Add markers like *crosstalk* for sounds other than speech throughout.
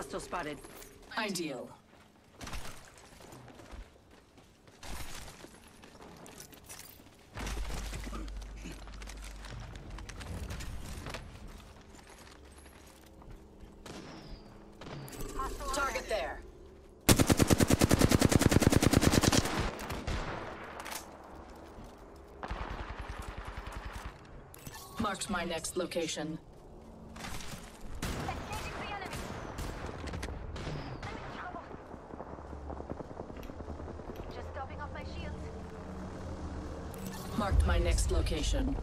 Hostile spotted. Ideal. Target there. Marked my next location. Engaging the enemy. I'm in trouble. Just topping off my shields. Marked my next location.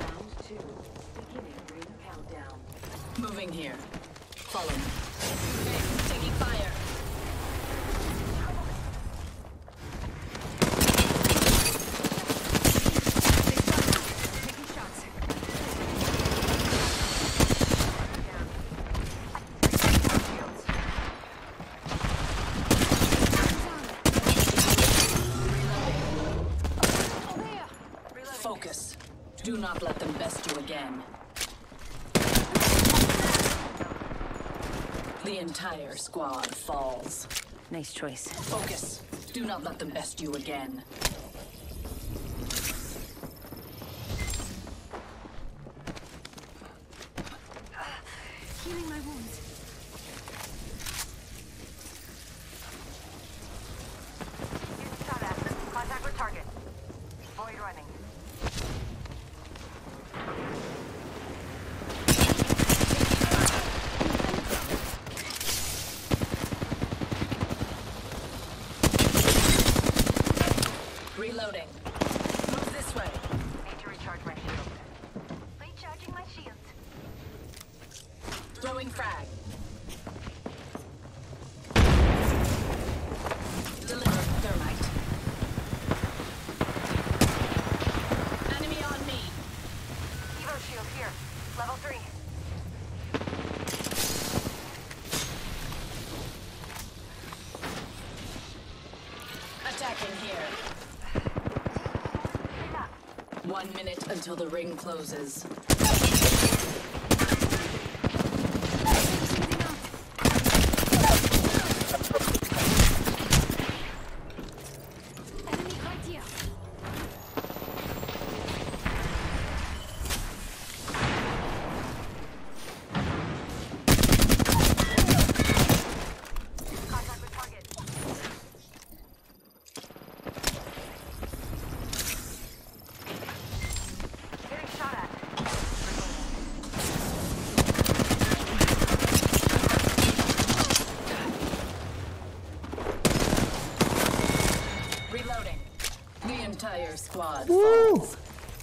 Round two. Beginning ring countdown. Moving here. Follow me. Hey, taking fire. Taking shots. Focus. Do not let them best you again. The entire squad falls. Nice choice. Focus. Do not let them best you again. Healing my wounds. Using shot at. Contact with target. Void running. Reloading. Move this way. Need to recharge my shield. Recharging my shields. Throwing frag. Deliver thermite. Enemy on me. Evo shield here. Level three. Attacking here. One minute until the ring closes. Enemy right here. Contact with target. Getting shot at. Reloading. The entire squad Woo! falls.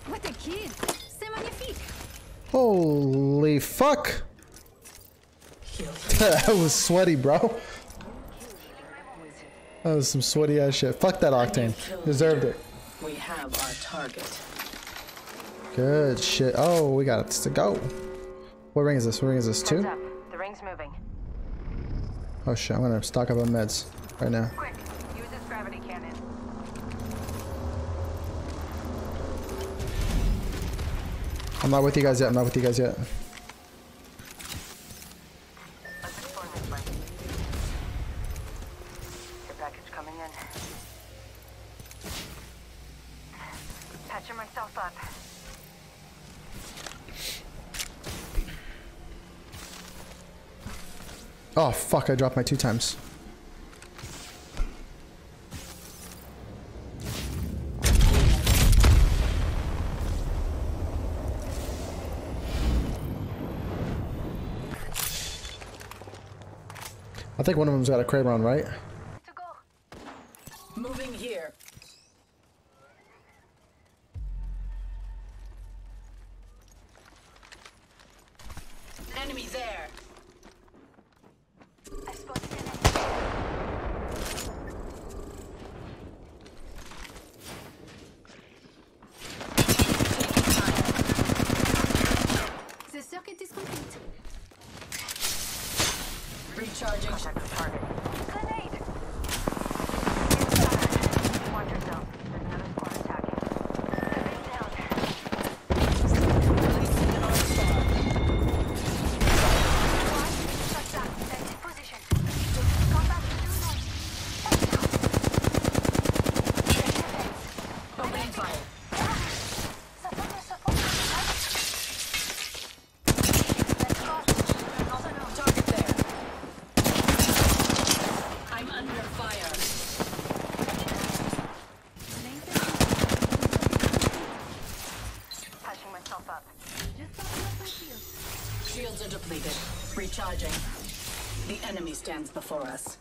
What a kid! C'est magnifique! Holy fuck! *laughs* That was sweaty, bro. That was some sweaty ass shit. Fuck that octane. Deserved it. We have our target. Good shit. Oh, we got it to go. What ring is this? What ring is this? Heads Two? The ring's moving. Oh shit, I'm gonna stock up on meds right now. Quick, I'm not with you guys yet. I'm not with you guys yet. Let's explore this way. Your package coming in. Patching myself up. Oh fuck, I dropped my two times. I think one of them's got a Kraber right? To go. Moving here. Enemy there. I spotted an enemy. The circuit is complete. Recharging. Contact with target. Are depleted. Recharging. The enemy stands before us.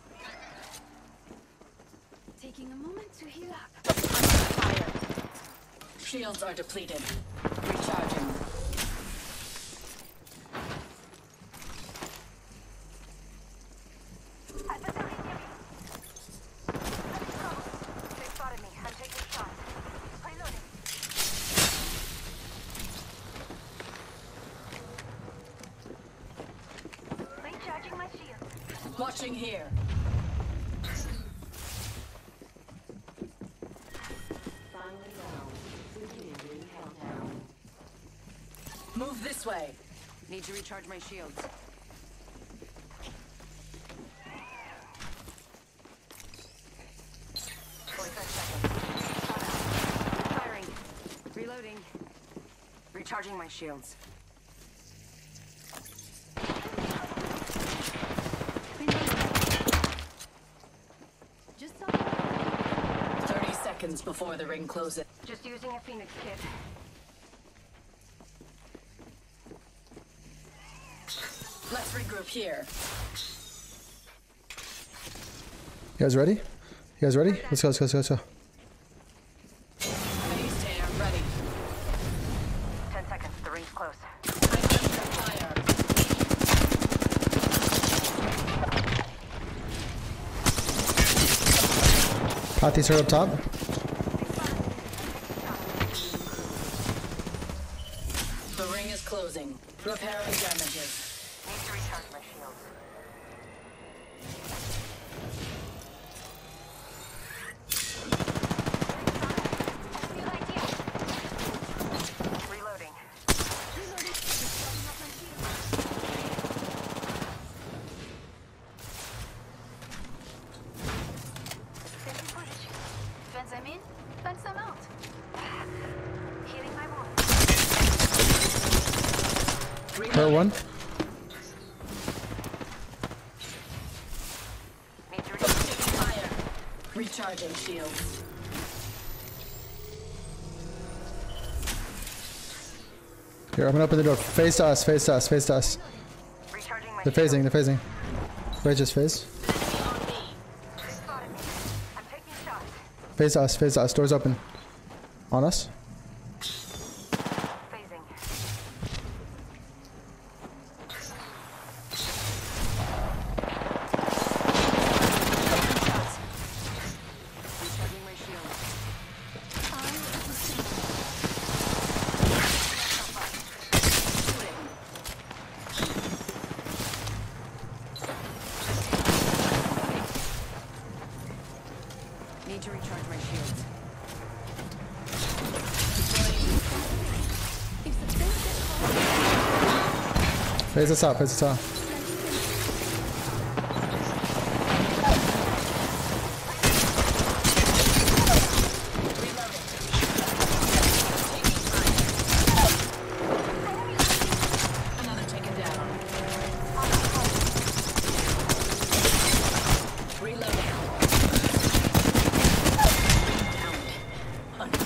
Taking a moment to heal up. Fire. Shields are depleted. Recharging. At facility near me. Let's go. They spotted me. I'm taking shots. Reloading. Recharging my shield. Watching here. Move this way. Need to recharge my shields. Firing. Reloading. Recharging my shields. Seconds before the ring closes. Just using a Phoenix kit. Let's regroup here. You guys ready? You guys ready? Let's go, let's go, let's go, let's go. Phased air ready. Ten seconds. The ring's close. I'm under fire. Patty's her up top. The ring is closing. Repairing damages. Need to recharge my shields. Her one. Need to recharge. Taking fire. Recharging shields. Here, I'm gonna open the door. Face us, face us, face us. They're shields. phasing, they're phasing. Wait, just phase. On me. They spotted me. I'm taking shots. Face us, face us. Doors open. On us. Face us out, face us out. Another taken down. Reloading. Downed.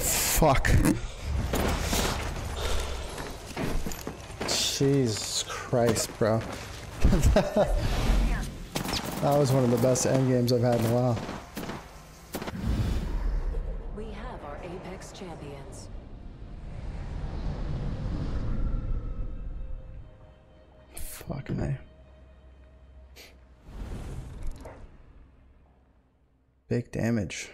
Fuck. Jesus Christ, bro. *laughs* that was one of the best end games I've had in a while. We have our Apex champions. Fucking A. Big damage.